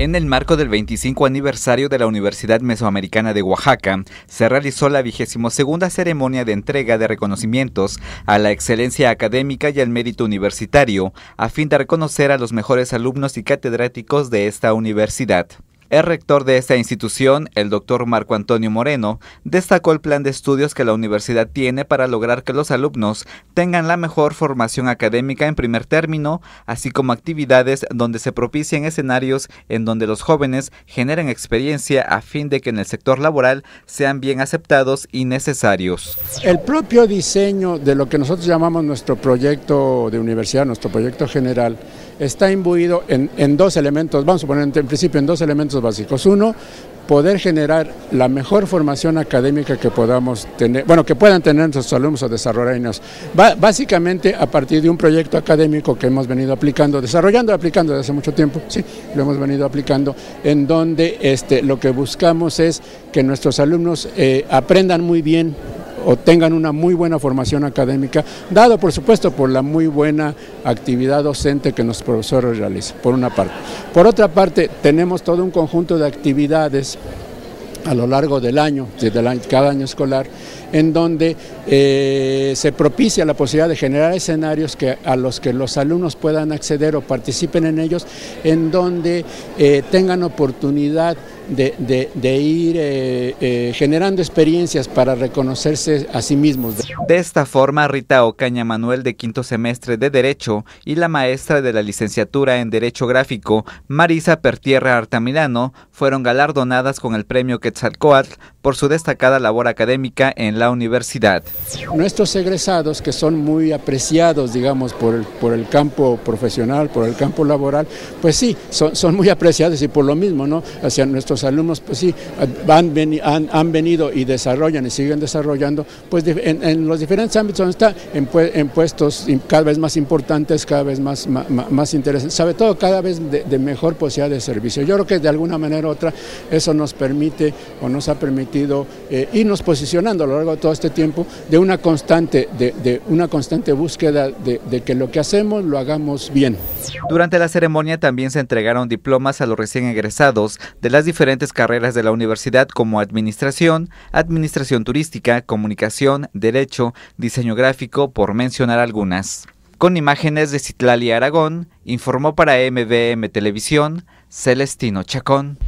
En el marco del 25 aniversario de la Universidad Mesoamericana de Oaxaca, se realizó la vigésimo segunda ceremonia de entrega de reconocimientos a la excelencia académica y al mérito universitario, a fin de reconocer a los mejores alumnos y catedráticos de esta universidad. El rector de esta institución, el doctor Marco Antonio Moreno, destacó el plan de estudios que la universidad tiene para lograr que los alumnos tengan la mejor formación académica en primer término, así como actividades donde se propicien escenarios en donde los jóvenes generen experiencia a fin de que en el sector laboral sean bien aceptados y necesarios. El propio diseño de lo que nosotros llamamos nuestro proyecto de universidad, nuestro proyecto general, está imbuido en, en dos elementos, vamos a poner en principio en dos elementos básicos. Uno, poder generar la mejor formación académica que podamos tener, bueno, que puedan tener nuestros alumnos o desarrolladores. básicamente a partir de un proyecto académico que hemos venido aplicando, desarrollando, aplicando desde hace mucho tiempo, sí, lo hemos venido aplicando, en donde este, lo que buscamos es que nuestros alumnos eh, aprendan muy bien o tengan una muy buena formación académica, dado por supuesto por la muy buena actividad docente que los profesores realizan, por una parte. Por otra parte, tenemos todo un conjunto de actividades a lo largo del año, desde cada año escolar, en donde eh, se propicia la posibilidad de generar escenarios que, a los que los alumnos puedan acceder o participen en ellos, en donde eh, tengan oportunidad de, ir eh, eh, generando experiencias para reconocerse a sí mismos. De esta forma, Rita Ocaña Manuel de quinto semestre de Derecho y la maestra de la licenciatura en Derecho Gráfico, Marisa Pertierra Artamilano, fueron galardonadas con el premio Quetzalcoatl por su destacada labor académica en la universidad. Nuestros egresados, que son muy apreciados, digamos, por el, por el campo profesional, por el campo laboral, pues sí, son, son muy apreciados y por lo mismo, ¿no? Hacia nuestros alumnos, pues sí, han, han, venido y desarrollan y siguen desarrollando, pues en, los diferentes ámbitos donde está, en, puestos cada vez más importantes, cada vez más, más, interesantes, sobre todo cada vez de, mejor posibilidad de servicio. Yo creo que de alguna manera u otra eso nos permite o nos ha permitido eh, irnos posicionando a lo largo de todo este tiempo de una constante, de, una constante búsqueda de que lo que hacemos lo hagamos bien. Durante la ceremonia también se entregaron diplomas a los recién egresados de las diferentes diferentes carreras de la universidad como administración, administración turística, comunicación, derecho, diseño gráfico, por mencionar algunas. Con imágenes de Citlali Aragón, informó para MBM Televisión Celestino Chacón.